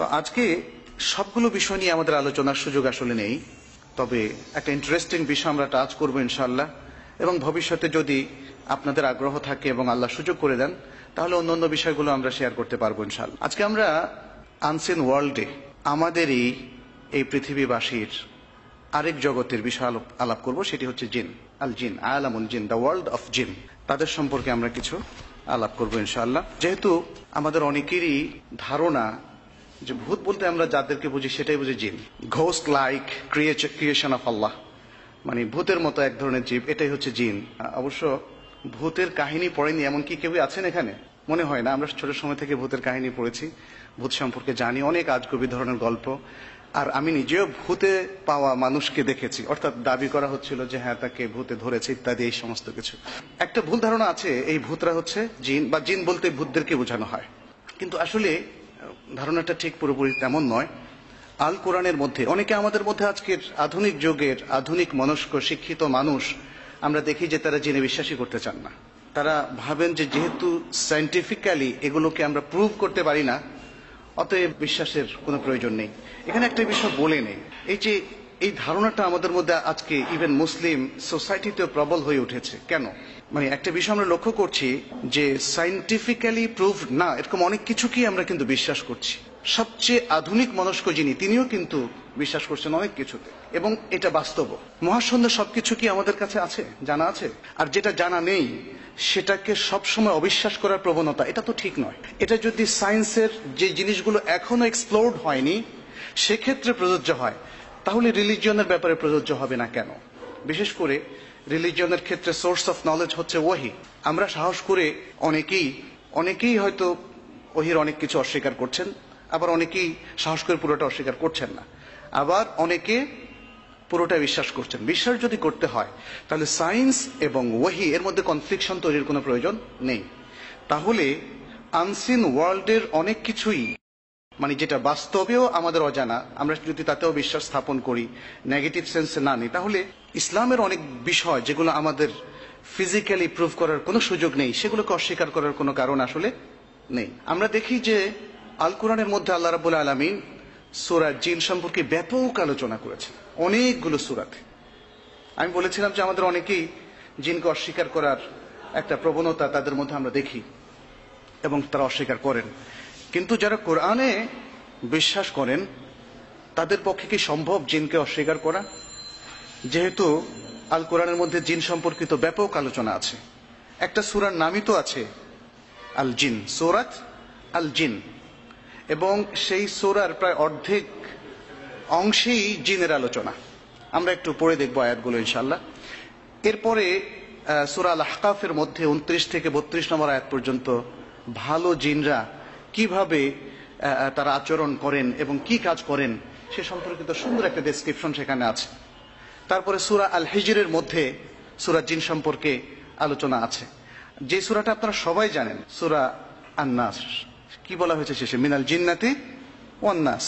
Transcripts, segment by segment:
তো আজকে সবগুলো বিষয় নিয়ে আমাদের আলোচনার সুযোগ আসলে নেই, তবে একটা ইন্টারেস্টিং বিষয় আমরা টাচ করব ইনশাল্লাহ এবং ভবিষ্যতে যদি আপনাদের আগ্রহ থাকে এবং আল্লাহ সুযোগ করে দেন, তাহলে অন্য অন্য বিষয়গুলো আমরা শেয়ার করতে পারব ইনশাল্লাহ আজকে আমরা আনসিন ওয়ার্ল্ডে আমাদেরই এই পৃথিবীবাসীর আরেক জগতের বিষয় আলোপ- আলাপ করব, সেটি হচ্ছে জিন, আল জিন, আলামুল জিন, দ্য ওয়ার্ল্ড অফ জিন। তাদের সম্পর্কে আমরা কিছু আলাপ করব ইনশাল্লাহ যেহেতু আমাদের অনেকেরই ধারণা যে ভূত বলতে আমরা যাদেরকে বুঝি সেটাই বুঝি জিন। Ghost like creation of Allah মানে ভূতের মতো এক ধরনের জীব, এটাই হচ্ছে জিন। অবশ্য ভূতের কাহিনী পড়েনি এমন কি কেউ আছেন এখানে? মনে হয় না, আমরা ছোট সময় থেকে ভূতের কাহিনী পড়েছি। ভূত সম্পর্কে জানি অনেক আজগবি ধরনের গল্প। আর আমি নিজেও ভূতে পাওয়া মানুষকে দেখেছি। অর্থাৎ দাবি করা হচ্ছিল যে হ্যাঁ তাকে ভূতে ধরেছে ইত্যাদি, এই সমস্ত কিছু। একটা ভুল ধারণা আছে, এই ভূতরা হচ্ছে জিন, বা জিন বলতে ভূতদেরকে বোঝানো হয়। কিন্তু আসলে ধারণাটা ঠিক পুরোপুরি তেমন নয়। আল কোরআনের মধ্যে, অনেকে আমাদের মধ্যে আজকের আধুনিক যুগের আধুনিক মনস্ক, শিক্ষিত মানুষ, আমরা দেখি যে তারা জেনে বিশ্বাসই করতে চান না। তারা ভাবেন যে যেহেতু সায়েন্টিফিক্যালি এগুলোকে আমরা প্রুভ করতে পারি না, অতএব বিশ্বাসের কোনো প্রয়োজন নেই। এখানে একটা বিষয় বলে নেই। এই যে এই ধারণাটা আমাদের মধ্যে আজকে ইভেন মুসলিম সোসাইটিতেও প্রবল হয়ে উঠেছে। কেন? মানে একটা বিষয় আমরা লক্ষ্য করছি যে সাইন্টিফিক্যালি প্রুভ না, এরকম অনেক কিছুকেই আমরা কিন্তু বিশ্বাস করছি। সবচেয়ে আধুনিক মনস্ক যিনি, তিনিও কিন্তু বিশ্বাস করছেন অনেক কিছুতে। এবং এটা বাস্তব মহাসন্ধ সবকিছু কি আমাদের কাছে আছে? জানা আছে? আর যেটা জানা নেই, সেটাকে সবসময় অবিশ্বাস করার প্রবণতা, এটা তো ঠিক নয়। এটা যদি সায়েন্সের যে জিনিসগুলো এখনও এক্সপ্লোর্ড হয়নি, সেক্ষেত্রে প্রযোজ্য হয়। তাহলে রিলিজিয়নের ব্যাপারে প্রযোজ্য হবে না কেন? বিশেষ করে রিলিজিয়নের ক্ষেত্রে সোর্স অফ নলেজ হচ্ছে ওহি। আমরা সাহস করে অনেকেই অনেকেই হয়তো ওহির অনেক কিছু অস্বীকার করছেন, আবার অনেকেই সাহস করে পুরোটা অস্বীকার করছেন না। আবার অনেকে পুরোটা বিশ্বাস করছেন। বিশ্বাস যদি করতে হয়, তাহলে সায়েন্স এবং ওহি, এর মধ্যে কনফ্লিকশন তৈরির কোনো প্রয়োজন নেই। তাহলে আনসিন ওয়ার্ল্ডের অনেক কিছুই মানে যেটা বাস্তবেও আমাদের অজানা, আমরা যদি তাতেও বিশ্বাস স্থাপন করি নেগেটিভ সেন্সে না নিই, তাহলে ইসলামের অনেক বিষয় যেগুলো আমাদের ফিজিক্যালি প্রুভ করার কোনো সুযোগ নেই, সেগুলোকে অস্বীকার করার কোনো কারণ আসলে নেই। আমরা দেখি যে আল কোরআনের মধ্যে আল্লাহ রাবুল আলমিন সুরা জিন সম্পর্কে ব্যাপক আলোচনা করেছেন, অনেকগুলো সুরাতে। আমি বলেছিলাম যে আমাদের অনেকেই জিনকে অস্বীকার করার একটা প্রবণতা তাদের মধ্যে আমরা দেখি এবং তারা অস্বীকার করেন। কিন্তু যারা কোরআনে বিশ্বাস করেন তাদের পক্ষে কি সম্ভব জিনকে অস্বীকার করা? যেহেতু আল কোরআনের মধ্যে জিন সম্পর্কিত ব্যাপক আলোচনা আছে। একটা সুরার নামই তো আছে আল জিন সোরাত আল জিন। এবং সেই সোরার প্রায় অর্ধেক অংশেই জিনের আলোচনা। আমরা একটু পড়ে দেখব আয়াতগুলো ইনশাল্লাহ এরপরে আহ, সূরা আল মধ্যে উনত্রিশ থেকে বত্রিশ নম্বর আয়াত পর্যন্ত ভালো জিনরা কীভাবে তারা আচরণ করেন এবং কি কাজ করেন, সে সম্পর্কিত সুন্দর একটা ডেসক্রিপশন সেখানে আছে। তারপরে সুরা আল হিজরের মধ্যে সুরা জিন সম্পর্কে আলোচনা আছে। যে সুরাটা আপনারা সবাই জানেন, সুরা আন্নাস, কি বলা হয়েছে শেষে? মিনাল জিন্নাতি ওয়ান্নাস।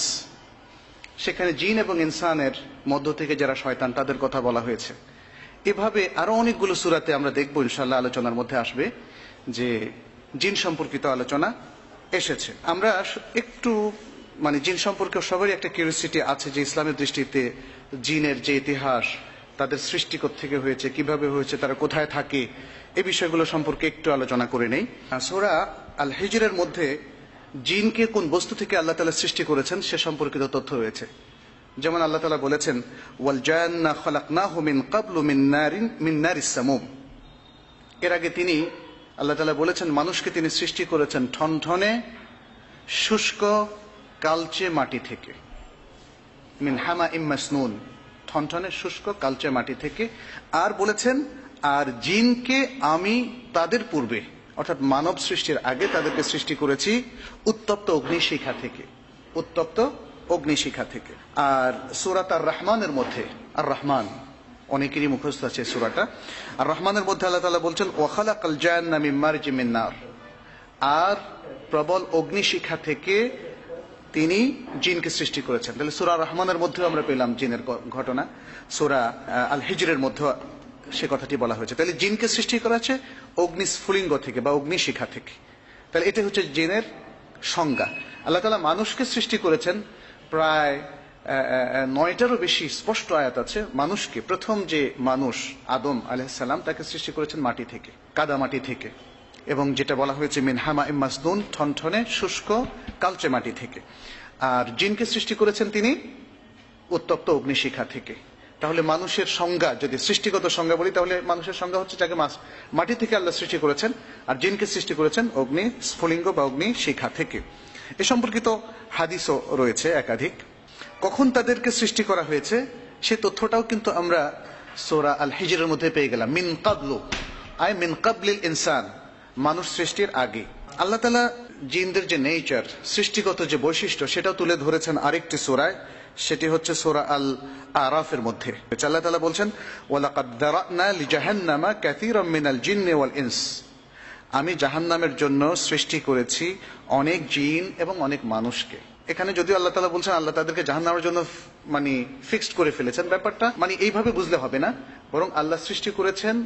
সেখানে জিন এবং ইনসানের মধ্য থেকে যারা শয়তান, তাদের কথা বলা হয়েছে। এভাবে আরও অনেকগুলো সুরাতে আমরা দেখব ইনশাল্লাহ আলোচনার মধ্যে আসবে যে জিন সম্পর্কিত আলোচনা এসেছে। আমরা একটু মানে জিন সম্পর্কে সবারই একটা কিউরিয়াসিটি আছে যে ইসলামের দৃষ্টিতে জিনের যে ইতিহাস, তাদের সৃষ্টি থেকে হয়েছে, কীভাবে হয়েছে, তারা কোথায় থাকে, এই বিষয়গুলো সম্পর্কে একটু আলোচনা করে নেই। সোরা আল হিজরের মধ্যে জিনকে কোন বস্তু থেকে আল্লাহ তালা সৃষ্টি করেছেন, সে সম্পর্কিত তথ্য রয়েছে। যেমন আল্লাহ তালা বলেছেন, ওয়াল জান্না না মিন কাবলু মিন নারিন, মিন এর আগে তিনি আল্লাহ তালা বলেছেন, মানুষকে তিনি সৃষ্টি করেছেন ঠনঠনে, শুষ্ক কালচে মাটি থেকে। মিন হামা ইম্মাসনুন ঠনঠনে, শুষ্ক কালচে মাটি থেকে। আর বলেছেন, আর জিনকে আমি তাদের পূর্বে, অর্থাৎ মানব সৃষ্টির আগে তাদেরকে সৃষ্টি করেছি উত্তপ্ত অগ্নিশিখা থেকে। উত্তপ্ত অগ্নিশিখা থেকে। আর সুরাত আর রহমানের মধ্যে আর রহমান অনেকেরই মুখস্থ আছে সুরাটা। আর রহমানের মধ্যে আল্লাহ তালা বলছেন ওখালা কাল জায়ান্না মিম্মার জিমিন্নার আর প্রবল অগ্নিশিখা থেকে তিনি জিনকে সৃষ্টি করেছেন। তাহলে সুরা রহমানের মধ্যেও আমরা পেলাম জিনের ঘটনা। সুরা আল হিজরের মধ্যে সে কথাটি বলা হয়েছে। তাহলে জিনকে সৃষ্টি করা হচ্ছে অগ্নিস্ফুলিঙ্গ থেকে বা অগ্নিশিখা থেকে। তাহলে এটা হচ্ছে জিনের সংজ্ঞা। আল্লাহ তালা মানুষকে সৃষ্টি করেছেন প্রায় নয়টারও বেশি স্পষ্ট আয়াত আছে, মানুষকে, প্রথম যে মানুষ, আদম আলাইসাল্লাম তাকে সৃষ্টি করেছেন মাটি থেকে, কাদা মাটি থেকে। এবং যেটা বলা হয়েছে মিনহামা ইমাসদুন ঠনঠনে শুষ্ক, কালচে মাটি থেকে। আর জিনকে সৃষ্টি করেছেন তিনি উত্তপ্ত অগ্নিশিখা থেকে। তাহলে মানুষের সংজ্ঞা, যদি সৃষ্টিগত সংজ্ঞা বলি, তাহলে মানুষের সংজ্ঞা হচ্ছে যাকে মাটি থেকে আল্লাহ সৃষ্টি করেছেন, আর জিনকে সৃষ্টি করেছেন অগ্নি, স্ফুলিঙ্গ বা অগ্নি শিখা থেকে। এ সম্পর্কিত হাদিসও রয়েছে একাধিক। কখন তাদেরকে সৃষ্টি করা হয়েছে, সে তথ্যটাও কিন্তু আমরা সোরা আল হিজরের মধ্যে পেয়ে গেলাম। মিন কাবলু, আই মিন কাবলিল ইনসান, মানুষ সৃষ্টির আগে। আল্লাহ তালা জিনদের যে নেচার, সৃষ্টিগত যে বৈশিষ্ট্য, সেটাও তুলে ধরেছেন আরেকটি সোরায়, সেটি হচ্ছে সোরা আল আরাফের মধ্যে আল্লাহ তালা বলছেন, ওয়ালাকাদ দারানা লিজাহান্নামা কাসীরাম মিনাল জিন্নি ওয়াল ইনস। আমি জাহান্নামের জন্য সৃষ্টি করেছি অনেক জিন এবং অনেক মানুষকে। এখানে যদিও আল্লাহ তালা বলছেন, আল্লাহ তাদেরকে জাহান্নামের জন্য মানে ফিক্সড করে ফেলেছেন ব্যাপারটা মানে এইভাবে বুঝলে হবে না। বরং আল্লাহ সৃষ্টি করেছেন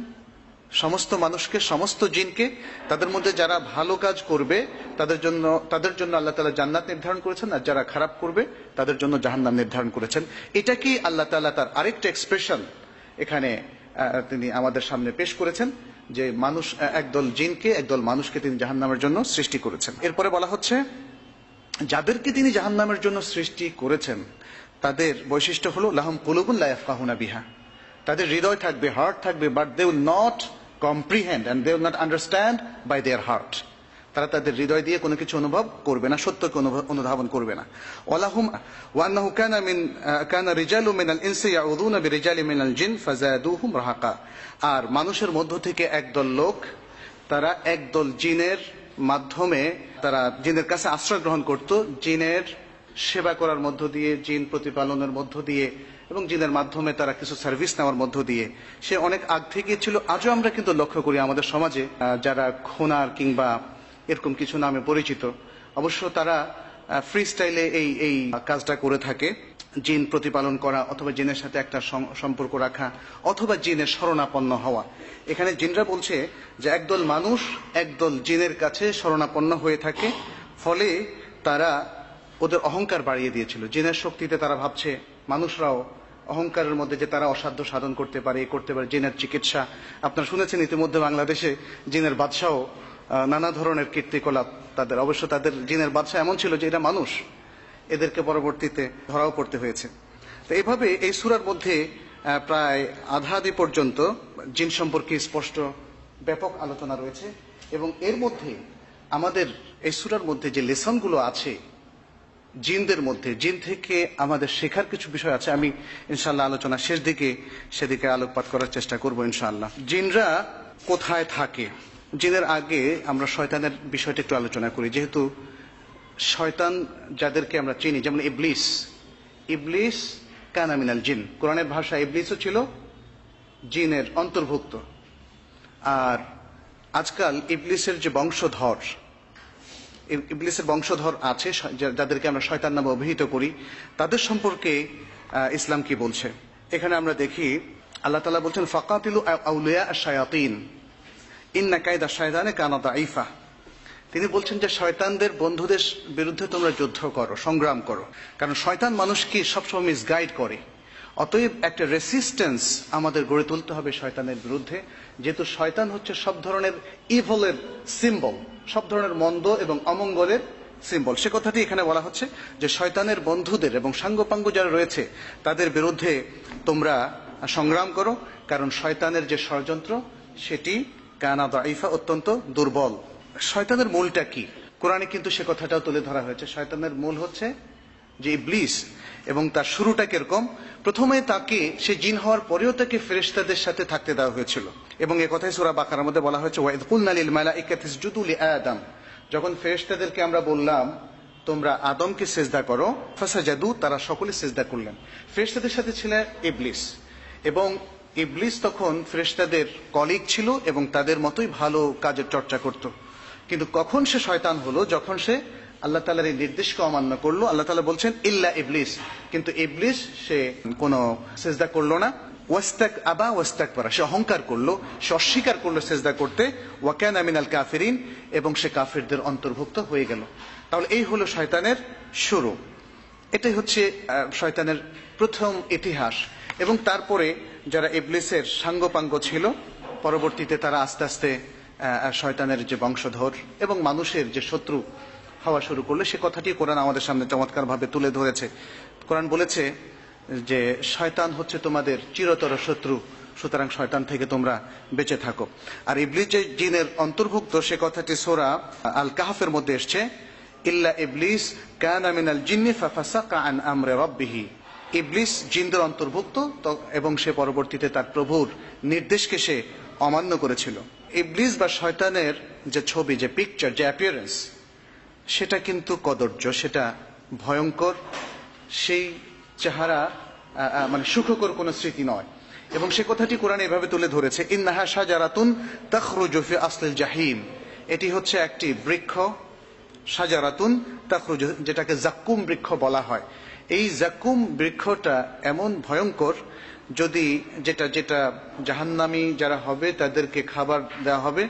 সমস্ত মানুষকে, সমস্ত জিনকে, তাদের মধ্যে যারা ভালো কাজ করবে, তাদের জন্য তাদের জন্য আল্লাহ তালা জান্নাত নির্ধারণ করেছেন, আর যারা খারাপ করবে, তাদের জন্য জাহান্নাম নির্ধারণ করেছেন। এটা কি আল্লাহ তালা তার আরেকটা এক্সপ্রেশন এখানে তিনি আমাদের সামনে পেশ করেছেন, যে মানুষ একদল জিনকে, একদল মানুষকে তিনি জাহান্নামের জন্য সৃষ্টি করেছেন। এরপরে বলা হচ্ছে যাদেরকে তিনি জাহান্নামের জন্য সৃষ্টি করেছেন, তাদের বৈশিষ্ট্য হলো, লাহম কুলুবুন লাইফকাহুনা বিহা। তাদের হৃদয় থাকবে, হার্ট থাকবে but they will not comprehend and they will not understand by their heart তারা তাদের হৃদয় দিয়ে কোনো কিছু অনুভব করবে না, সত্যকে অনুধাবন করবে না। ওয়ালাহুম ওয়ান্নাহু কানা মিন, কানা রিজালু মিনাল ইনসি ইয়াউযুনা বিরিজালি মিনাল জিন ফাজাদুহুম রাহাকা। আর মানুষের মধ্য থেকে একদল লোক, তারা একদল জিনের মাধ্যমে তারা জিনের কাছে আশ্রয় গ্রহণ করত, জিনের সেবা করার মধ্য দিয়ে, জিন প্রতিপালনের মধ্য দিয়ে, এবং জিনের মাধ্যমে তারা কিছু সার্ভিস নেওয়ার মধ্য দিয়ে। সে অনেক আগ থেকে ছিল। আজও আমরা কিন্তু লক্ষ্য করি আমাদের সমাজে যারা খুনার কিংবা এরকম কিছু নামে পরিচিত, অবশ্য তারা ফ্রি স্টাইলে এই এই কাজটা করে থাকে। জিন প্রতিপালন করা অথবা জিনের সাথে একটা সম্পর্ক রাখা অথবা জিনের শরণাপন্ন হওয়া। এখানে জিনরা বলছে যে একদল মানুষ একদল জিনের কাছে শরণাপন্ন হয়ে থাকে, ফলে তারা ওদের অহংকার বাড়িয়ে দিয়েছিল। জিনের শক্তিতে তারা ভাবছে, মানুষরাও অহংকারের মধ্যে যে তারা অসাধ্য সাধন করতে পারে করতে পারে, জিনের চিকিৎসা। আপনারা শুনেছেন ইতিমধ্যে বাংলাদেশে জিনের বাদশাহ নানা ধরনের কীর্তিকলাপ তাদের। অবশ্য তাদের জিনের বাদশাহ এমন ছিল যে এটা মানুষ। এদেরকে পরবর্তীতে ধরাও পড়তে হয়েছে। তো এইভাবে এই সুরার মধ্যে প্রায় আধাদি পর্যন্ত জিন সম্পর্কে স্পষ্ট ব্যাপক আলোচনা রয়েছে এবং এর মধ্যে আমাদের এই সুরার মধ্যে যে লেসনগুলো আছে, জিনদের মধ্যে, জিন থেকে আমাদের শেখার কিছু বিষয় আছে, আমি ইনশাল্লাহ আলোচনা শেষ দিকে সেদিকে আলোকপাত করার চেষ্টা করব ইনশাল্লাহ জিনরা কোথায় থাকে? জিনের আগে আমরা শয়তানের বিষয়টা একটু আলোচনা করি, যেহেতু শয়তান যাদেরকে আমরা চিনি, যেমন ইবলিস। ইবলিস কানামিনাল জিন। কোরআনের ভাষা ইবলিসও ছিল, জিনের অন্তর্ভুক্ত। আর আজকাল ইবলিসের যে বংশধর ইবলিসের বংশধর আছে যাদেরকে আমরা শয়তান নামে অভিহিত করি, তাদের সম্পর্কে ইসলাম কি বলছে? এখানে আমরা দেখি, আল্লাহ তালা বলছেন, ফাকাতিলু আউ- আউলিয়া শায়াতিন ইন্না কায়দা শায়দানে কানাদা আইফা তিনি বলছেন যে শয়তানদের বন্ধুদের বিরুদ্ধে তোমরা যুদ্ধ করো, সংগ্রাম করো। কারণ শয়তান মানুষকে সবসময় মিসগাইড করে। অতএব একটা রেসিস্টেন্স আমাদের গড়ে তুলতে হবে শয়তানের বিরুদ্ধে। যেহেতু শয়তান হচ্ছে সব ধরনের ইভলের সিম্বল সব ধরনের মন্দ এবং অমঙ্গলের সিম্বল সে কথাটি এখানে বলা হচ্ছে যে শয়তানের বন্ধুদের এবং সাঙ্গপাঙ্গ যারা রয়েছে, তাদের বিরুদ্ধে তোমরা সংগ্রাম করো। কারণ শয়তানের যে ষড়যন্ত্র, সেটি কানা দাইফা অত্যন্ত দুর্বল। শয়তানের মূলটা কি? কোরআনে কিন্তু সে কথাটাও তুলে ধরা হয়েছে। শয়তানের মূল হচ্ছে যে ইবলিস এবং তার শুরুটা কীরকম? প্রথমে তাকে, সে জিন হওয়ার পরেও তাকে ফেরেশতাদের সাথে থাকতে দেওয়া হয়েছিল। এবং এ কথাই সূরা বাকারার মধ্যে বলা হয়েছে লিআদম যখন ফেরেশতাদেরকে আমরা বললাম, তোমরা আদমকে সেজদা করো। ফাসাজাদু, তারা সকলে সেজদা করলেন। ফেরেশতাদের সাথে ছিল ইবলিস। এবং ইবলিস তখন ফেরেশতাদের কলিগ ছিল এবং তাদের মতোই ভালো কাজের চর্চা করত। কিন্তু কখন সে শয়তান হলো, যখন সে আল্লাহ তালার এই নির্দেশকে অমান্য করল, আল্লাহ তালা বলছেন, ইল্লা ইবলিস। কিন্তু ইবলিস সে কোনো সেজদা করল না। ওয়াস্তাক আবা, ওয়াস্তাক পারা। সে অহংকার করল, সে অস্বীকার করল সেজদা করতে। ওয়াকান আমিনাল কাফিরিন, এবং সে কাফিরদের অন্তর্ভুক্ত হয়ে গেল। তাহলে এই হলো শয়তানের শুরু। এটাই হচ্ছে শয়তানের প্রথম ইতিহাস। এবং তারপরে যারা ইবলিসের সাঙ্গপাঙ্গ ছিল, পরবর্তীতে তারা আস্তে আস্তে শয়তানের যে বংশধর এবং মানুষের যে শত্রু হওয়া শুরু করল সে কথাটি কোরআন আমাদের সামনে চমৎকারভাবে তুলে ধরেছে। কোরআন বলেছে যে, শয়তান হচ্ছে তোমাদের চিরতর শত্রু, সুতরাং শয়তান থেকে তোমরা বেঁচে থাকো। আর ইবলিস যে জিনের অন্তর্ভুক্ত, সে কথাটি সোরা আল কাহাফের মধ্যে এসছে, ইল্লা ইবলিস কানা জিন্নি ফাফাসাকা আন আমরে রাব্বিহি। ইবলিস জিনদের অন্তর্ভুক্ত এবং সে পরবর্তীতে তার প্রভুর নির্দেশকে সে অমান্য করেছিল। ইবলিস বা শয়তানের যে ছবি, যে পিকচার যে অ্যাপিয়ারেন্স সেটা কিন্তু কদর্য, সেটা ভয়ঙ্কর। সেই চেহারা মানে সুখকর কোনো স্মৃতি নয়। এবং সে কথাটি কোরআন এভাবে তুলে ধরেছে, ইন্নাহা সাজারাতুন তখরুজু ফি আসলিল জাহিম। এটি হচ্ছে একটি বৃক্ষ সাজারাতুন তখরুজ, যেটাকে জাক্কুম বৃক্ষ বলা হয়। এই জাক্কুম বৃক্ষটা এমন ভয়ঙ্কর যদি যেটা যেটা জাহান্নামি যারা হবে, তাদেরকে খাবার দেওয়া হবে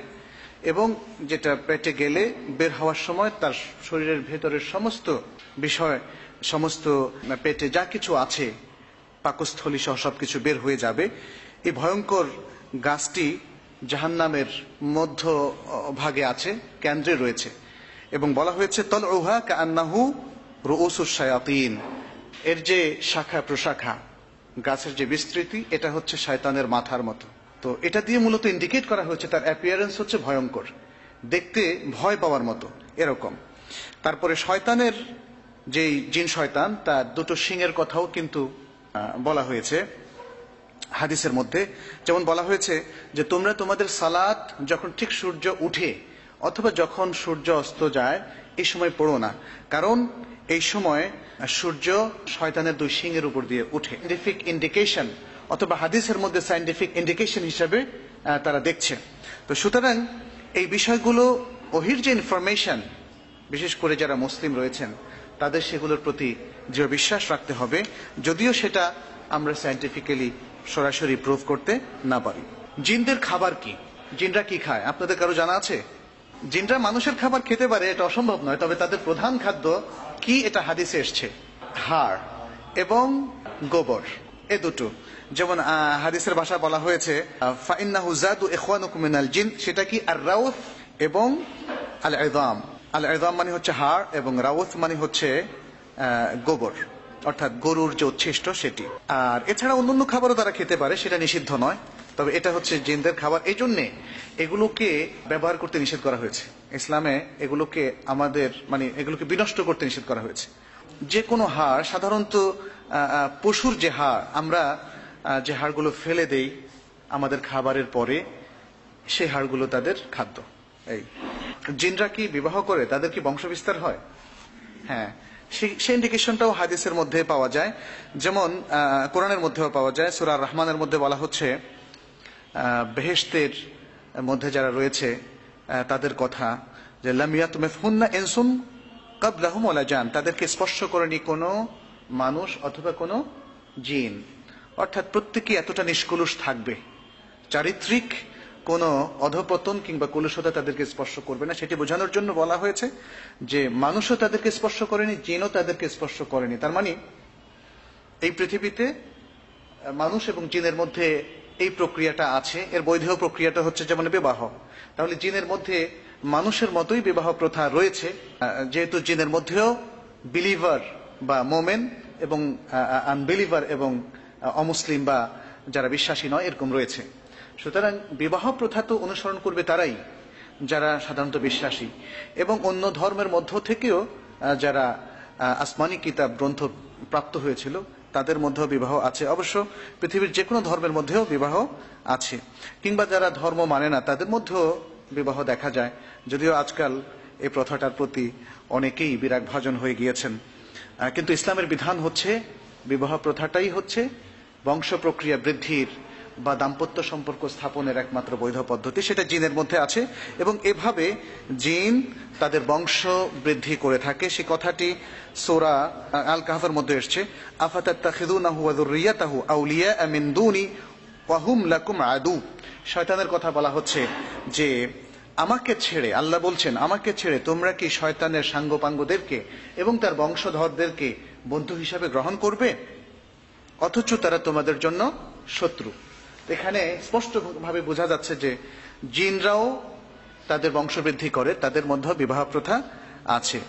এবং যেটা পেটে গেলে বের হওয়ার সময় তার শরীরের ভেতরের সমস্ত বিষয়, সমস্ত পেটে যা কিছু আছে, পাকস্থলী সহ সবকিছু বের হয়ে যাবে। এই ভয়ঙ্কর গাছটি জাহান্নামের মধ্য ভাগে আছে, কেন্দ্রে রয়েছে এবং বলা হয়েছে তল ওহা কান্নাহু রুসুস শায়াতিন। এর যে শাখা, প্রশাখা গাছের যে বিস্তৃতি, এটা হচ্ছে শয়তানের মাথার মতো। তো এটা দিয়ে মূলত ইন্ডিকেট করা হয়েছে তার অ্যাপিয়ারেন্স হচ্ছে ভয়ঙ্কর। দেখতে ভয় পাওয়ার মতো, এরকম। তারপরে শয়তানের যেই জিন শয়তান, তার দুটো শিংয়ের কথাও কিন্তু বলা হয়েছে হাদিসের মধ্যে। যেমন বলা হয়েছে যে, তোমরা তোমাদের সালাত যখন ঠিক সূর্য উঠে, অথবা যখন সূর্য অস্ত যায় এই সময় পড়ো না। কারণ এই সময় সূর্য শয়তানের দুই সিংহের উপর দিয়ে উঠে। সাইন্টিফিক ইন্ডিকেশন অথবা হাদিসের মধ্যে সাইন্টিফিক ইন্ডিকেশন হিসেবে তারা দেখছে। তো সুতরাং এই বিষয়গুলো ওহির যে ইনফরমেশন বিশেষ করে যারা মুসলিম রয়েছেন, তাদের সেগুলোর প্রতি দৃঢ় বিশ্বাস রাখতে হবে, যদিও সেটা আমরা সাইন্টিফিক্যালি সরাসরি প্রুভ করতে না পারি। জিনদের খাবার কি? জিনরা কি খায়? আপনাদের কারও জানা আছে? জিনরা মানুষের খাবার খেতে পারে, এটা অসম্ভব নয়, তবে তাদের প্রধান খাদ্য কি এটা হাদিসে এসছে? হাড় এবং গোবর, এ দুটো। যেমন হাদিসের ভাষা বলা হয়েছে জিন, সেটা কি আর রাউথ এবং আল ইদাম আল ইদাম মানে হচ্ছে হাড় এবং রাউথ মানে হচ্ছে গোবর, অর্থাৎ গরুর যে উচ্ছিষ্ট সেটি। আর এছাড়া অন্যান্য খাবারও তারা খেতে পারে, সেটা নিষিদ্ধ নয়। তবে এটা হচ্ছে জিনদের খাবার। এই জন্যে এগুলোকে ব্যবহার করতে নিষেধ করা হয়েছে। ইসলামে এগুলোকে আমাদের মানে এগুলোকে বিনষ্ট করতে নিষেধ করা হয়েছে। যে কোনো হাড়, সাধারণত পশুর যে হাড়, আমরা যে হাড়গুলো ফেলে দেই আমাদের খাবারের পরে সেই হাড়গুলো তাদের খাদ্য। এই, জিনরা কি বিবাহ করে? তাদের কি বংশবিস্তার হয়? হ্যাঁ সেই ইন্ডিকেশনটাও হাদিসের মধ্যে পাওয়া যায়। যেমন কোরআনের মধ্যেও পাওয়া যায়। সুরা রহমানের মধ্যে বলা হচ্ছে আহ, বেহেশতের মধ্যে যারা রয়েছে তাদের কথা যে লামিয়া তুমি হুন্না এনসুন কাবলাহুম ওলা যান তাদেরকে স্পর্শ করেনি কোনো মানুষ অথবা কোনো জিন। অর্থাৎ প্রত্যেকেই এতটা নিষ্কলুষ থাকবে। চারিত্রিক কোনো অধপতন কিংবা কলুষতা তাদেরকে স্পর্শ করবে না। সেটি বোঝানোর জন্য বলা হয়েছে যে মানুষও তাদেরকে স্পর্শ করেনি জিনও তাদেরকে স্পর্শ করেনি। তার মানে এই পৃথিবীতে মানুষ এবং জিনের মধ্যে এই প্রক্রিয়াটা আছে। এর বৈধ প্রক্রিয়াটা হচ্ছে যেমন বিবাহ। তাহলে জিনের মধ্যে মানুষের মতোই বিবাহ প্রথা রয়েছে যেহেতু জিনের মধ্যেও বিলিভার বা মোমেন এবং আনবিলিভার এবং অমুসলিম বা যারা বিশ্বাসী নয়, এরকম রয়েছে। সুতরাং বিবাহ প্রথা তো অনুসরণ করবে তারাই, যারা সাধারণত বিশ্বাসী। এবং অন্য ধর্মের মধ্য থেকেও যারা আসমানি কিতাব গ্রন্থ প্রাপ্ত হয়েছিল তাদের মধ্যেও বিবাহ আছে। অবশ্য পৃথিবীর যে কোনো ধর্মের মধ্যেও বিবাহ আছে। কিংবা যারা ধর্ম মানে না, তাদের মধ্যেও বিবাহ দেখা যায়। যদিও আজকাল এই প্রথাটার প্রতি অনেকেই বিরাগ ভাজন হয়ে গিয়েছেন। কিন্তু ইসলামের বিধান হচ্ছে, বিবাহ প্রথাটাই হচ্ছে, বংশ প্রক্রিয়া বৃদ্ধির বা দাম্পত্য সম্পর্ক স্থাপনের একমাত্র বৈধ পদ্ধতি সেটা জিনের মধ্যে আছে এবং এভাবে জিন তাদের বংশ বৃদ্ধি করে থাকে। সে কথাটি সোরা আল কাহাফের মধ্যে এসছে। শয়তানের কথা বলা হচ্ছে যে, আমাকে ছেড়ে, আল্লাহ বলছেন, আমাকে ছেড়ে তোমরা কি শয়তানের সাঙ্গপাঙ্গদেরকে এবং তার বংশধরদেরকে বন্ধু হিসাবে গ্রহণ করবে? অথচ তারা তোমাদের জন্য শত্রু। এখানে স্পষ্টভাবে বোঝা যাচ্ছে যে জিনরাও তাদের বংশবৃদ্ধি করে, তাদের মধ্যে বিবাহ প্রথা আছে।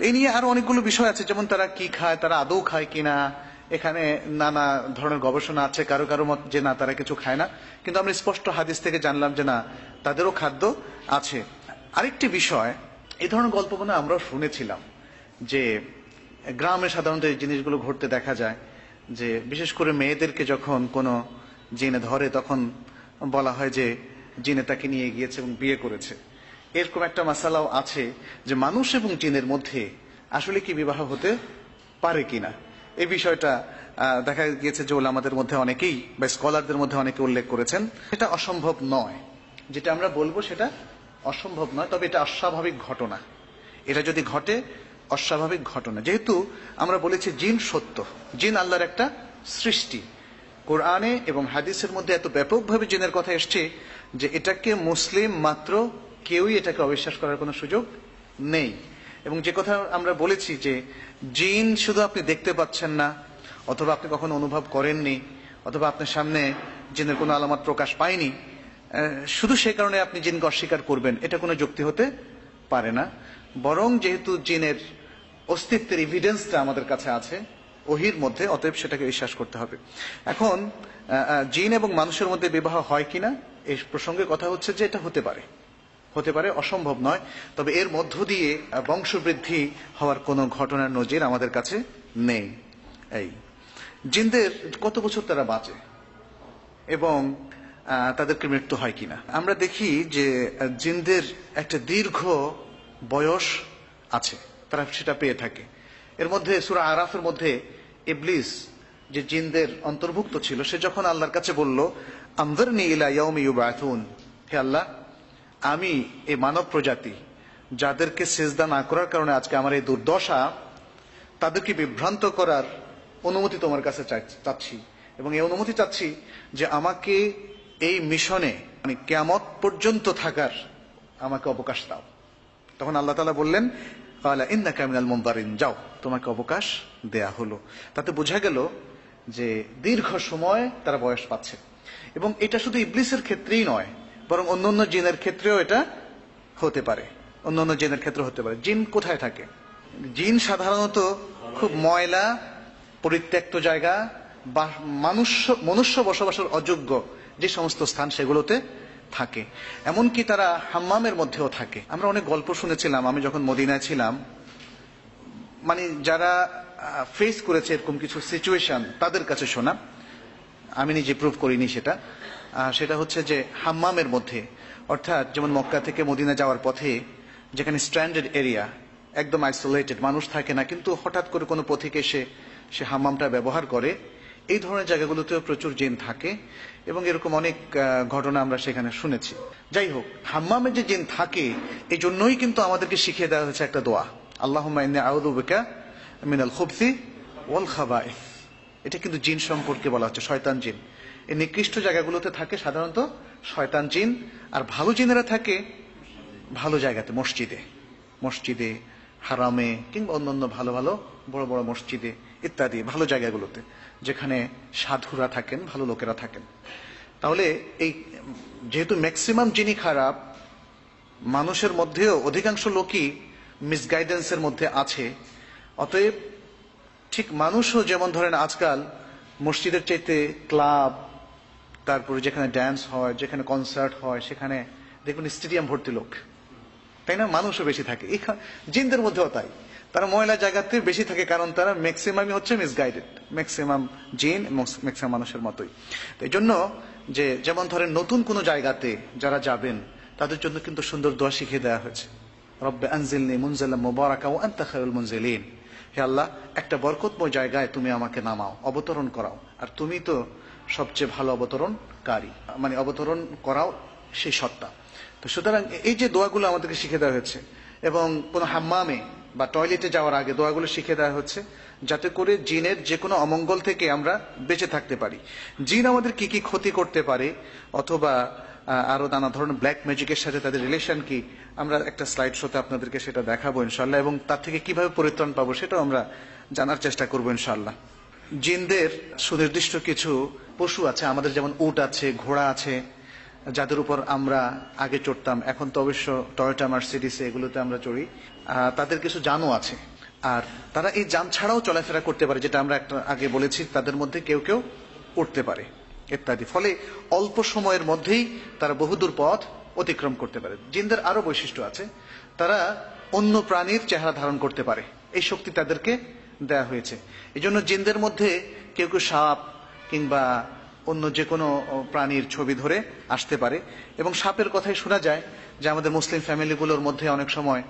এই নিয়ে আরও অনেকগুলো বিষয় আছে, যেমন তারা কি খায়, তারা আদৌ খায় কিনা, এখানে নানা ধরনের গবেষণা আছে, কারও কারও মত যে না, তারা কিছু খায় না। কিন্তু আমরা স্পষ্ট হাদিস থেকে জানলাম যে না, তাদেরও খাদ্য আছে। আরেকটি বিষয়, এই ধরনের গল্প গল্পগুলো আমরা শুনেছিলাম, যে গ্রামে সাধারণত এই জিনিসগুলো ঘটতে দেখা যায়, যে বিশেষ করে মেয়েদেরকে যখন কোনো জিনে ধরে, তখন বলা হয় যে জিনে তাকে নিয়ে গিয়েছে এবং বিয়ে করেছে। এরকম একটা মাসালাও আছে যে মানুষ এবং জিনের মধ্যে আসলে কি বিবাহ হতে পারে কিনা। এই বিষয়টা দেখা গিয়েছে যে আমাদের মধ্যে অনেকেই বা স্কলারদের মধ্যে অনেকে উল্লেখ করেছেন। এটা অসম্ভব নয়। যেটা আমরা বলব সেটা অসম্ভব নয়, তবে এটা অস্বাভাবিক ঘটনা। এটা যদি ঘটে, অস্বাভাবিক ঘটনা। যেহেতু আমরা বলেছি জিন সত্য, জিন আল্লাহর একটা সৃষ্টি। কোরআনে এবং হাদিসের মধ্যে এত ব্যাপকভাবে জিনের কথা এসছে যে এটাকে মুসলিম মাত্র কেউই এটাকে অবিশ্বাস করার কোনো সুযোগ নেই। এবং যে কথা আমরা বলেছি যে জিন শুধু আপনি দেখতে পাচ্ছেন না, অথবা আপনি কখনো অনুভব করেননি, অথবা আপনার সামনে জিনের কোনো আলামত প্রকাশ পায়নি শুধু সে কারণে আপনি জিনকে অস্বীকার করবেন, এটা কোনো যুক্তি হতে পারে না। বরং যেহেতু জিনের অস্তিত্বের ইভিডেন্সটা আমাদের কাছে আছে ওহির মধ্যে, অতএব সেটাকে বিশ্বাস করতে হবে। এখন জিন এবং মানুষের মধ্যে বিবাহ হয় কিনা এই প্রসঙ্গে কথা হচ্ছে যে এটা হতে পারে। হতে পারে, অসম্ভব নয়। তবে এর মধ্য দিয়ে বংশবৃদ্ধি হওয়ার কোনো ঘটনার নজির আমাদের কাছে নেই। এই। জিনদের কত বছর তারা বাঁচে? এবং তাদেরকে মৃত্যু হয় কিনা? আমরা দেখি যে জিনদের একটা দীর্ঘ বয়স আছে। তারা সেটা পেয়ে থাকে। এর মধ্যে, সুরা আরাফের মধ্যে ইবলিস, যে জিনদের অন্তর্ভুক্ত ছিল, সে যখন আল্লাহর কাছে বলল আমদারনি ইলা ইয়াউমি ইউবাথুন হে আল্লাহ, আমি এই মানব প্রজাতি, যাদেরকে সেজদা না করার কারণে আজকে আমার এই দুর্দশা, তাদেরকে বিভ্রান্ত করার অনুমতি তোমার কাছে চাচ্ছি। এবং এই অনুমতি চাচ্ছি যে আমাকে এই মিশনে মানে কেমত পর্যন্ত থাকার আমাকে অবকাশ দাও। তখন আল্লাহ তালা বললেন কালা ইন্না কামিনাল মুমবারিন যাও, তোমাকে অবকাশ দেয়া হলো। তাতে বোঝা গেল যে দীর্ঘ সময় তারা বয়স পাচ্ছে। এবং এটা শুধু ইবলিসের ক্ষেত্রেই নয়, বরং অন্য অন্য জিনের ক্ষেত্রেও এটা হতে পারে। অন্য অন্য জিনের ক্ষেত্রে হতে পারে। জিন কোথায় থাকে? জিন সাধারণত খুব ময়লা, পরিত্যক্ত জায়গা বা মানুষ মনুষ্য বসবাসের অযোগ্য যে সমস্ত স্থান সেগুলোতে থাকে। এমনকি তারা হাম্মামের মধ্যেও থাকে। আমরা অনেক গল্প শুনেছিলাম, আমি যখন মদিনায় ছিলাম মানে যারা ফেস করেছে এরকম কিছু সিচুয়েশন তাদের কাছে শোনা। আমি নিজে প্রুভ করিনি সেটা। সেটা হচ্ছে যে হাম্মামের মধ্যে, অর্থাৎ যেমন মক্কা থেকে মদিনা যাওয়ার পথে, যেখানে স্ট্যান্ডার্ড এরিয়া একদম আইসোলেটেড মানুষ থাকে না, কিন্তু হঠাৎ করে কোনো পথিকে এসে সে হাম্মামটা ব্যবহার করে। এই ধরনের জায়গাগুলোতেও প্রচুর জিন থাকে এবং এরকম অনেক ঘটনা আমরা সেখানে শুনেছি। যাই হোক হাম্মামে যে জিন থাকে এই জন্যই কিন্তু আমাদেরকে শিখিয়ে দেওয়া হয়েছে একটা দোয়া। আল্লাহ আউদুবিকা মিনাল খুবসি ওয়াল খাবাইফ এটা কিন্তু জিন সম্পর্কে বলা হচ্ছে, শয়তান জিন। এই নিকৃষ্ট জায়গাগুলোতে থাকে সাধারণত শয়তান জিন, আর ভালো জিনেরা থাকে ভালো জায়গাতে, মসজিদে। মসজিদে, হারামে, কিংবা অন্যান্য ভালো ভালো বড় বড় মসজিদে। ইত্যাদি, ভালো জায়গাগুলোতে, যেখানে সাধুরা থাকেন, ভালো লোকেরা থাকেন। তাহলে এই, যেহেতু ম্যাক্সিমাম যিনি খারাপ, মানুষের মধ্যেও অধিকাংশ লোকই মিসগাইডেন্সের মধ্যে আছে। অতএব ঠিক মানুষও যেমন ধরেন আজকাল মসজিদের চাইতে ক্লাব, তারপরে যেখানে ড্যান্স হয়, যেখানে কনসার্ট হয়, সেখানে দেখবেন স্টেডিয়াম ভর্তি লোক। তাই না? মানুষও বেশি থাকে। জিনদের মধ্যেও তাই। তারা ময়লা জায়গাতে বেশি থাকে, কারণ তারা ম্যাক্সিমামই হচ্ছে মিসগাইডেড ম্যাক্সিমাম জিন ম্যাক্সিমাম মানুষের মতোই। এই জন্য যে যেমন ধরেন নতুন কোনো জায়গাতে যারা যাবেন, তাদের জন্য কিন্তু সুন্দর দোয়া শিখিয়ে দেওয়া হয়েছে। রব্বে আনজিলনি মুনজাল্লাম মুবারাকা ও আনতা খায়রুল মুনজিলিন। হে আল্লাহ, একটা বরকতময় জায়গায় তুমি আমাকে নামাও, অবতরণ করাও। আর তুমি তো সবচেয়ে ভালো অবতরণকারী মানে অবতরণ করাও সেই সত্তা। তো সুতরাং এই যে দোয়াগুলো আমাদেরকে শিখে দেওয়া হয়েছে, এবং কোনো হাম্মামে বা টয়লেটে যাওয়ার আগে দোয়াগুলো শিখে দেওয়া হচ্ছে, যাতে করে জিনের যে কোনো অমঙ্গল থেকে আমরা বেঁচে থাকতে পারি। জিন আমাদের কি কি ক্ষতি করতে পারে, অথবা আরও নানা ধরনের ব্ল্যাক ম্যাজিকের সাথে তাদের রিলেশন কি, আমরা একটা স্লাইড শোতে আপনাদেরকে সেটা দেখাবো ইনশাল্লাহ এবং তার থেকে কীভাবে পরিত্রাণ পাবো সেটাও আমরা জানার চেষ্টা করব ইনশাল্লাহ জিনদের সুনির্দিষ্ট কিছু পশু আছে, আমাদের যেমন উট আছে, ঘোড়া আছে যাদের উপর আমরা আগে চড়তাম, এখন তো অবশ্য টয়োটা, মার্সিডিস এগুলোতে আমরা চড়ি তাদের কিছু জানও আছে। আর তারা এই যান ছাড়াও চলাফেরা করতে পারে, যেটা আমরা একটা আগে বলেছি, তাদের মধ্যে কেউ কেউ উঠতে পারে, ইত্যাদি। ফলে অল্প সময়ের মধ্যেই তারা বহুদূর পথ অতিক্রম করতে পারে। জিনদের আরও বৈশিষ্ট্য আছে, তারা অন্য প্রাণীর চেহারা ধারণ করতে পারে। এই শক্তি তাদেরকে দেয়া হয়েছে। এই জন্য জিনদের মধ্যে কেউ কেউ সাপ কিংবা অন্য যে কোনো প্রাণীর ছবি ধরে আসতে পারে। এবং সাপের কথাই শোনা যায় যে আমাদের মুসলিম ফ্যামিলিগুলোর মধ্যে অনেক সময়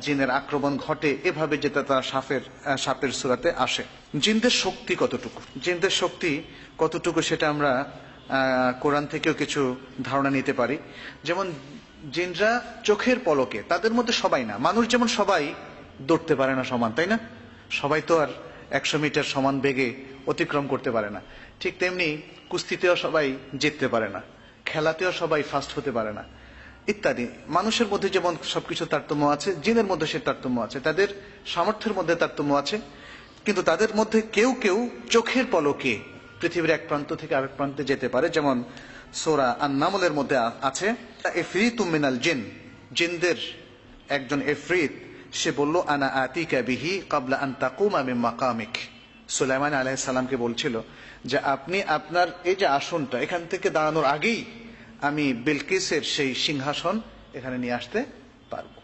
জিনের আক্রমণ ঘটে এভাবে যেটা তারা সাপের সাপের সুরাতে আসে। জিনদের শক্তি কতটুকু? জিনদের শক্তি কতটুকু সেটা আমরা কোরআন থেকেও কিছু ধারণা নিতে পারি। যেমন জিনরা চোখের পলকে, তাদের মধ্যে সবাই না। মানুষ যেমন সবাই দৌড়তে পারে না সমান, তাই না? সবাই তো আর একশো মিটার সমান বেগে অতিক্রম করতে পারে না। ঠিক তেমনি কুস্তিতেও সবাই জিততে পারে না, খেলাতেও সবাই ফার্স্ট হতে পারে না, ইত্যাদি। মানুষের মধ্যে যেমন সবকিছু তারতম্য আছে, জিনের মধ্যে সে তারতম্য আছে, তাদের সামর্থ্যের মধ্যে তারতম্য আছে, কিন্তু তাদের মধ্যে কেউ কেউ চোখের পলকে পৃথিবীর এক প্রান্ত থেকে আরেক প্রান্তে যেতে পারে, যেমন সোরা আর নামলের মধ্যে আছে এফরিত মিনাল জিন জিনদের একজন এফরিত, সে বলল, আনা আতিকা বিহি কাবলা আন তাকুমা মিন মাকামিক সুলাইমান আলাইহিস সালামকে বলছিল যে আপনি আপনার এই যে আসনটা এখান থেকে দাঁড়ানোর আগেই আমি বিলকিসের সেই সিংহাসন এখানে নিয়ে আসতে পারবো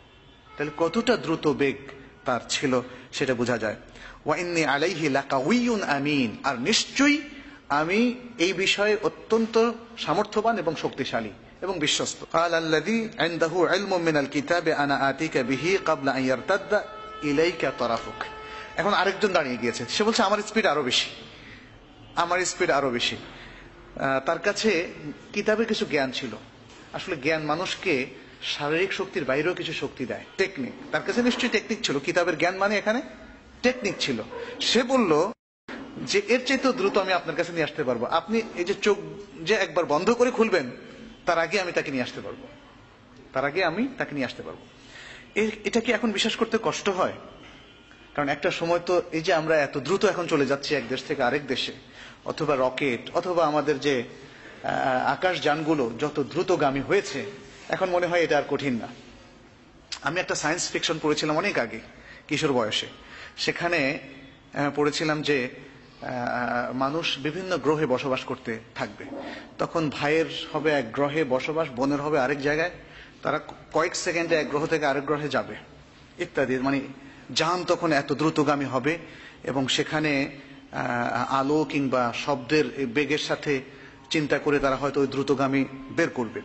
তাহলে কতটা দ্রুত বেগ তার ছিল সেটা বোঝা যায় ওয়াইন্নি আলাইহি লাকাউইয়ুন আমিন আর নিশ্চয়ই আমি এই বিষয়ে অত্যন্ত সামর্থ্যবান এবং শক্তিশালী এবং বিশ্বস্ত قال الذي عنده علم من الكتاب انا آتيك به قبل ان يرتد اليك طرفك এখন আরেকজন দাঁড়িয়ে গিয়েছে। সে বলছে, আমার স্পিড আরও বেশি। আমার স্পিড আরও বেশি। তার কাছে কিতাবের কিছু জ্ঞান ছিল। আসলে জ্ঞান মানুষকে শারীরিক শক্তির বাইরেও কিছু শক্তি দেয়। টেকনিক তার কাছে নিশ্চয়ই টেকনিক ছিল। কিতাবের জ্ঞান মানে এখানে টেকনিক ছিল। সে বলল যে, এর চাইতেও দ্রুত আমি আপনার কাছে নিয়ে আসতে পারব। আপনি এই যে চোখ যে একবার বন্ধ করে খুলবেন, তার আগে আমি তাকে নিয়ে আসতে পারব। তার আগে আমি তাকে নিয়ে আসতে পারব। এটা কি এখন বিশ্বাস করতে কষ্ট হয়? কারণ একটা সময় তো এই যে আমরা এত দ্রুত এখন চলে যাচ্ছি এক দেশ থেকে আরেক দেশে, অথবা রকেট, অথবা আমাদের যে আকাশ যানগুলো যত দ্রুতগামী হয়েছে, এখন মনে হয় এটা আর কঠিন না। আমি একটা সায়েন্স ফিকশন পড়েছিলাম অনেক আগে, কিশোর বয়সে। সেখানে পড়েছিলাম যে মানুষ বিভিন্ন গ্রহে বসবাস করতে থাকবে। তখন ভাইয়ের হবে এক গ্রহে বসবাস, বোনের হবে আরেক জায়গায়, তারা কয়েক সেকেন্ডে এক গ্রহ থেকে আরেক গ্রহে যাবে, ইত্যাদি মানে যান তখন এত দ্রুতগামী হবে এবং সেখানে আলো কিংবা শব্দের বেগের সাথে চিন্তা করে তারা হয়তো ওই দ্রুতগামী বের করবে।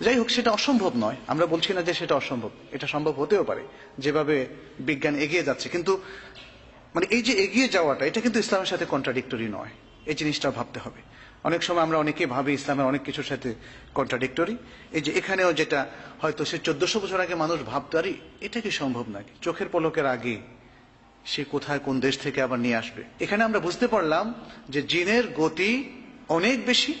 যাই হোক, সেটা অসম্ভব নয়। আমরা বলছি না যে সেটা অসম্ভব। এটা সম্ভব হতেও পারে, যেভাবে বিজ্ঞান এগিয়ে যাচ্ছে। কিন্তু মানে এই যে এগিয়ে যাওয়াটা, এটা কিন্তু ইসলামের সাথে কন্ট্রাডিক্টরি নয়। এই জিনিসটা ভাবতে হবে। অনেক সময় আমরা অনেকে ভাবি ইসলামের অনেক কিছুর সাথে কন্ট্রাডিক্টরি এই যে এখানেও যেটা, হয়তো সে চোদ্দশো বছর আগে মানুষ ভাবতো, আরে, এটা কি সম্ভব নাকি? চোখের পলকের আগে সে কোথায় কোন দেশ থেকে আবার নিয়ে আসবে? এখানে আমরা বুঝতে পারলাম যে জিনের গতি অনেক বেশি,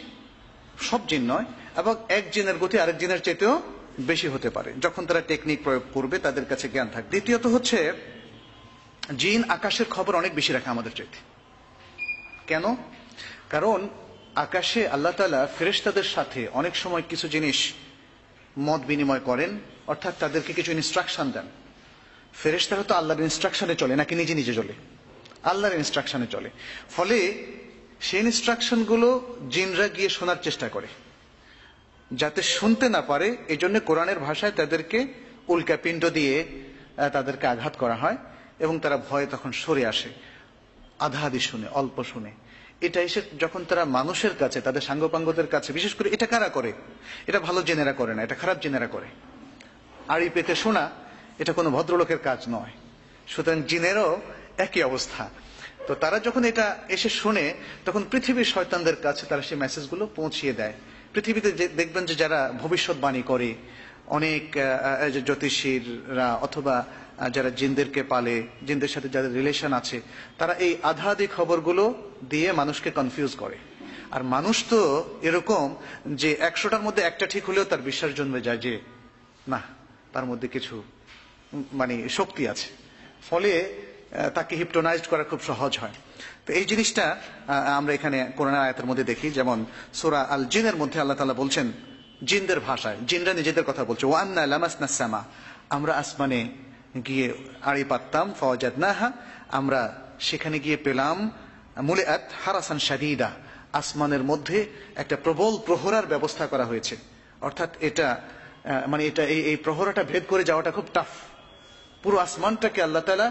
সব জিন নয়, এবং এক জিনের গতি আরেক জিনের চাইতেও বেশি হতে পারে। যখন তারা টেকনিক প্রয়োগ করবে, তাদের কাছে জ্ঞান থাকবে। দ্বিতীয়ত হচ্ছে, জিন আকাশের খবর অনেক বেশি রাখে আমাদের চাইতে। কেন? কারণ আকাশে আল্লাহ তালা ফেরেশতাদের সাথে অনেক সময় কিছু জিনিস মত বিনিময় করেন, অর্থাৎ তাদেরকে কিছু ইনস্ট্রাকশন দেন। ফেরেশতারা তো আল্লাহর ইনস্ট্রাকশনে চলে, নাকি নিজে নিজে চলে? আল্লাহর ইনস্ট্রাকশনে চলে। ফলে সেই ইনস্ট্রাকশনগুলো জিনরা গিয়ে শোনার চেষ্টা করে। যাতে শুনতে না পারে এই জন্য কোরআনের ভাষায় তাদেরকে উল্কাপিণ্ড দিয়ে তাদেরকে আঘাত করা হয় এবং তারা ভয়ে তখন সরে আসে। আধা আধি শুনে, অল্প শুনে। এটা এসে যখন তারা মানুষের কাছে, তাদের সাঙ্গপাঙ্গদের কাছে, বিশেষ করে এটা কারা করে? এটা ভালো জেনেরা করে না, এটা খারাপ জেনেরা করে। আড়ি পেতে শোনা, এটা কোনো ভদ্রলোকের কাজ নয়। সুতরাং জিনেরও একই অবস্থা। তো তারা যখন এটা এসে শুনে, তখন পৃথিবীর শয়তানদের কাছে তারা সেই মেসেজগুলো পৌঁছিয়ে দেয়। পৃথিবীতে দেখবেন যে যারা ভবিষ্যৎবাণী করে, অনেক জ্যোতিষীরা অথবা যারা জিনদেরকে পালে, জিনদের সাথে যাদের রিলেশন আছে, তারা এই আধা আধি খবরগুলো দিয়ে মানুষকে কনফিউজ করে। আর মানুষ তো এরকম যে একশোটার মধ্যে একটা ঠিক হলেও তার বিশ্বাস জন্মে যায় যে, না, তার মধ্যে কিছু মানে শক্তি আছে। ফলে তাকে হিপটোনাইজড করা খুব সহজ হয়। তো এই জিনিসটা আমরা এখানে কোরআন আয়াতের মধ্যে দেখি, যেমন সোরা আল জিনের মধ্যে আল্লাহ তাআলা বলছেন, জিনদের ভাষায়, জিনরা নিজেদের কথা বলছে ওয়ান্না লামাসনা সামা আমরা আসমানে গিয়ে আড়ি পাততাম ফওয়াজাদ নাহা। আমরা সেখানে গিয়ে পেলাম মুলে আত হারাসান শাদিদা। আসমানের মধ্যে একটা প্রবল প্রহরার ব্যবস্থা করা হয়েছে। অর্থাৎ এটা মানে এটা, এই প্রহরাটা ভেদ করে যাওয়াটা খুব টাফ পুরো আসমানটাকে আল্লাহ তালা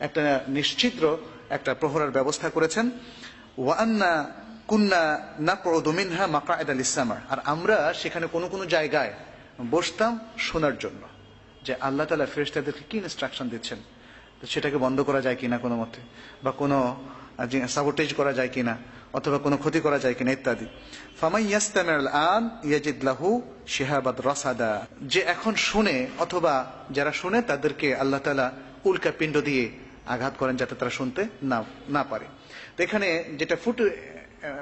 একটা নিশ্চিদ্র একটা প্রহরার ব্যবস্থা করেছেন। ওয়ান্না কুন্না না মিনহা মাকায়দ আল ইসলামার আর আমরা সেখানে কোনো কোনো জায়গায় বসতাম শোনার জন্য। যে আল্লাহ তালা ফেরেশতাদেরকে কি ইনস্ট্রাকশন দিচ্ছেন? তো সেটাকে বন্ধ করা যায় কিনা কোনো মতে? বা কোনো সাবোটেজ করা যায় কিনা? অথবা কোনো ক্ষতি করা যায় কিনা, ইত্যাদি। আন ইয়াজিদ লাহু রাসাদা। যে এখন শুনে অথবা যারা শুনে তাদেরকে আল্লাহ তালা উল্কা পিণ্ড দিয়ে আঘাত করেন যাতে তারা শুনতে না না পারে। তো এখানে যেটা ফুটে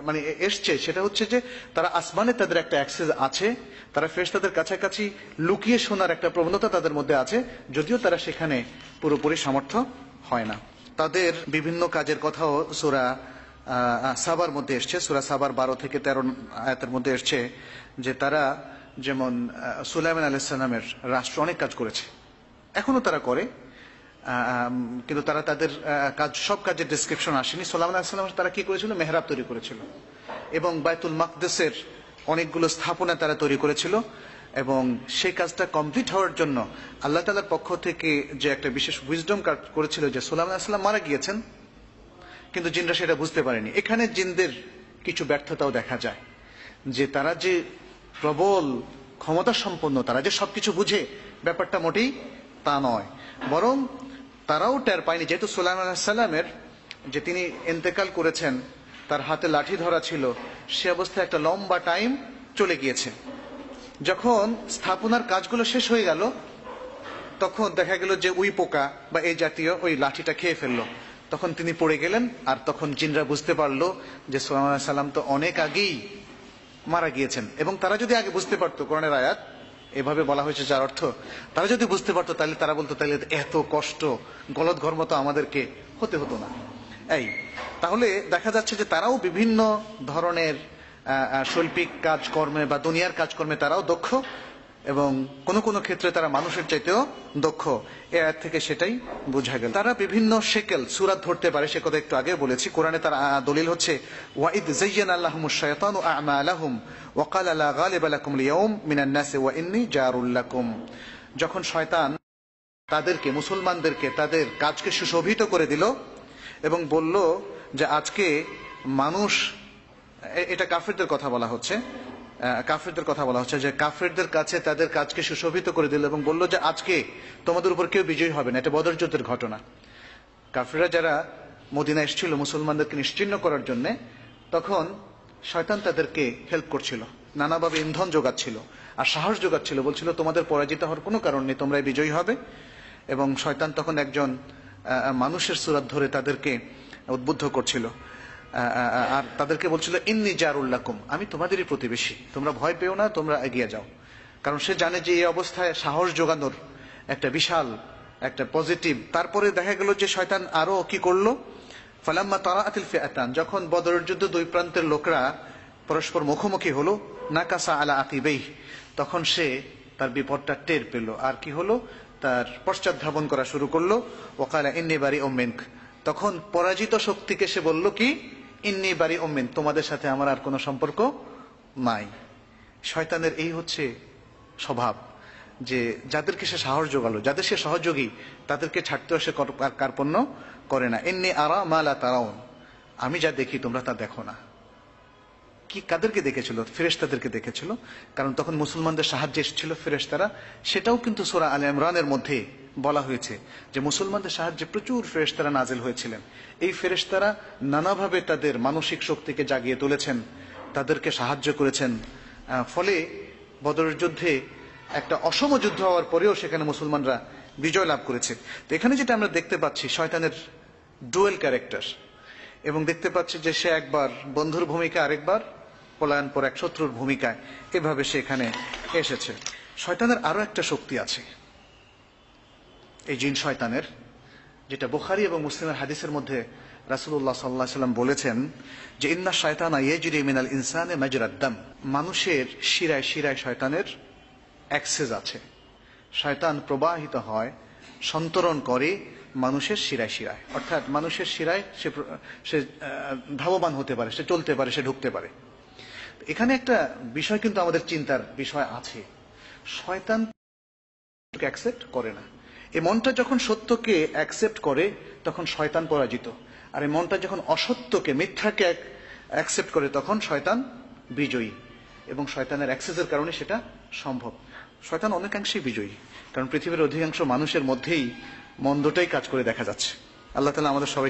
মানে এসছে, সেটা হচ্ছে যে তারা আসমানে তাদের একটা অ্যাক্সেস আছে, তারা ফেরেশতাদের কাছাকাছি লুকিয়ে শোনার একটা প্রবণতা তাদের মধ্যে আছে, যদিও তারা সেখানে পুরোপুরি সামর্থ্য হয় না। তাদের বিভিন্ন কাজের কথাও সুরা সাবার মধ্যে এসছে। সুরা সাবার বারো থেকে তেরো আয়াতের মধ্যে এসছে যে তারা যেমন সুলাইমান আলাইসাল্লামের রাষ্ট্র অনেক কাজ করেছে। এখনও তারা করে কিন্তু তারা তাদের কাজ, সব কাজের ডিসক্রিপশন আসেনি। সোলাম আলাহিসাল্লাম তারা কি করেছিল? মেহরাব তৈরি করেছিল। এবং বাইতুল মাকদেসের অনেকগুলো স্থাপনা তারা তৈরি করেছিল। এবং সেই কাজটা কমপ্লিট হওয়ার জন্য আল্লাহ তালার পক্ষ থেকে যে একটা বিশেষ উইজডম কার্ড করেছিল যে সোলাম আলাহিসাল্লাম মারা গিয়েছেন, কিন্তু জিনরা সেটা বুঝতে পারেনি। এখানে জিনদের কিছু ব্যর্থতাও দেখা যায়। যে তারা যে প্রবল ক্ষমতা সম্পন্ন তারা যে সবকিছু বুঝে, ব্যাপারটা মোটেই তা নয়। বরং তারাও টের পায়নি। যেহেতু সোলাইম আলাহিসাল্লামের যে তিনি এন্তেকাল করেছেন, তার হাতে লাঠি ধরা ছিল, সে অবস্থায় একটা লম্বা টাইম চলে গিয়েছে। যখন স্থাপনার কাজগুলো শেষ হয়ে গেল, তখন দেখা গেল যে উই পোকা বা এই জাতীয় ওই লাঠিটা খেয়ে ফেলল। তখন তিনি পড়ে গেলেন আর তখন জিনরা বুঝতে পারল যে সাল্লাম তো অনেক আগেই মারা গিয়েছেন। এবং তারা যদি আগে বুঝতে পারতো কোরআনের আয়াত এভাবে বলা হয়েছে যার অর্থ, তারা যদি বুঝতে পারতো, তাহলে তারা বলতো, তাহলে এত কষ্ট গলত ঘর্ম তো আমাদেরকে হতে হতো না। এই, তাহলে দেখা যাচ্ছে যে তারাও বিভিন্ন ধরনের শৈল্পিক কাজকর্মে বা দুনিয়ার কাজকর্মে তারাও দক্ষ। এবং কোন কোন ক্ষেত্রে তারা মানুষের চাইতেও দক্ষ। এ আয়াত থেকে সেটাই বোঝা গেল। তারা বিভিন্ন শেকেল সুরাত ধরতে পারে, সে কথা একটু আগে বলেছি। কোরআনে তার দলিল হচ্ছে ওয়াইদ জাইয়ান আল্লাহুম শায়াতানু আমালাহুম ওয়াকাল লা গালিবা লাকুম লিয়াউম মিনান নাসি ওয়া ইন্নী জারুল লাকুম। যখন শয়তান তাদেরকে, মুসলমানদেরকে তাদের কাজকে সুশোভিত করে দিল এবং বলল যে, আজকে মানুষ এটা কাফেরদের কথা বলা হচ্ছে। কাফেরদের কথা বলা হচ্ছে যে কাফেরদের কাছে তাদের কাজকে সুশোভিত করে দিল এবং বলল যে আজকে তোমাদের উপর কেউ বিজয়ী হবে না। এটা বদর যুদ্ধের ঘটনা। কাফেররা যারা মদিনা এসেছিল মুসলমানদেরকে নিশ্চিন্ন করার জন্য, তখন শয়তান তাদেরকে হেল্প করছিল। নানাভাবে ইন্ধন যোগাচ্ছিল আর সাহস যোগাচ্ছিল। বলছিল, তোমাদের পরাজিত হওয়ার কোনো কারণ নেই তোমরা বিজয়ী হবে। এবং শয়তান তখন একজন মানুষের সুরাত ধরে তাদেরকে উদ্বুদ্ধ করছিল। আর তাদেরকে বলছিল, ইন্নি জারুল্লাকুম আমি তোমাদেরই প্রতিবেশী। তোমরা ভয় পেও না, তোমরা এগিয়ে যাও। কারণ সে জানে যে এই অবস্থায় সাহস যোগানোর একটা বিশাল, একটা পজিটিভ। তারপরে দেখা গেল যে শয়তান আরও কি করল? ফালাম্মা তারা আতিল ফিয়াতান যখন বদরের যুদ্ধ দুই প্রান্তের লোকরা পরস্পর মুখোমুখি হলো, নাকাসা আলা আকিবেই তখন সে তার বিপদটা টের পেল। আর কি হলো? তার পশ্চাৎ ধাবন করা শুরু করল। ওকালা ইন্নি বাড়ি ওমেন্ক তখন পরাজিত শক্তিকে সে বলল, কি? ইন্নি বাড়ি ওমেন তোমাদের সাথে আমার আর কোনো সম্পর্ক নাই। শয়তানের এই হচ্ছে স্বভাব যে যাদেরকে সে সাহস যোগালো যাদের সে সহযোগী, তাদেরকে ছাড়তেও সে কর- কার্পণ্য করে না। এমনি আরা মালা তারাউন, আমি যা দেখি তোমরা তা দেখো না। কি কাদেরকে দেখেছিল? ফেরেশতাদেরকে দেখেছিল। কারণ তখন মুসলমানদের সাহায্যে এসেছিল ফেরেশতারা। সেটাও কিন্তু সোরা আল ইমরানের মধ্যে বলা হয়েছে যে মুসলমানদের সাহায্যে প্রচুর ফেরেশতারা নাজিল হয়েছিলেন। এই ফেরেশতারা নানাভাবে তাদের মানসিক শক্তিকে জাগিয়ে তুলেছেন, তাদেরকে সাহায্য করেছেন। ফলে বদরের যুদ্ধে একটা অসম যুদ্ধ হওয়ার পরেও সেখানে মুসলমানরা বিজয় লাভ করেছে। তো এখানে যেটা আমরা দেখতে পাচ্ছি, শয়তানের ডুয়েল ক্যারেক্টার। এবং দেখতে পাচ্ছি যে সে একবার বন্ধুর ভূমিকা আরেকবার পলায়ন পর এক শত্রুর ভূমিকায় এভাবে সে এখানে এসেছে। শয়তানের আরও একটা শক্তি আছে। এই জিন শয়তানের, যেটা বুখারি এবং মুসলিমের হাদিসের মধ্যে রাসুল্লাহ সাল্লাহ সাল্লাম বলেছেন যে, ইন্না শয়তান ইয়েজরি মিনাল ইনসানে মাজরাদ্দাম মানুষের শিরায় শিরায় শয়তানের অ্যাক্সেস আছে। শয়তান প্রবাহিত হয়, সন্তরণ করে মানুষের শিরায় শিরায়। অর্থাৎ মানুষের শিরায় সে সে ধাবমান হতে পারে, সে চলতে পারে, সে ঢুকতে পারে। এখানে একটা বিষয় কিন্তু আমাদের চিন্তার বিষয় আছে। শয়তান অ্যাকসেপ্ট করে না। এই মনটা যখন সত্যকে অ্যাকসেপ্ট করে, তখন শয়তান পরাজিত। আর এই মনটা যখন অসত্যকে, মিথ্যাকে অ্যাকসেপ্ট করে, তখন শয়তান বিজয়ী। এবং শয়তানের অ্যাক্সেসের কারণে সেটা সম্ভব। শয়তান অনেকাংশেই বিজয়ী। কারণ পৃথিবীর অধিকাংশ মানুষের মধ্যেই মন্দটাই কাজ করে দেখা যাচ্ছে। আল্লাহ তালা আমাদের সবাইকে